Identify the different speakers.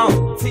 Speaker 1: Oh.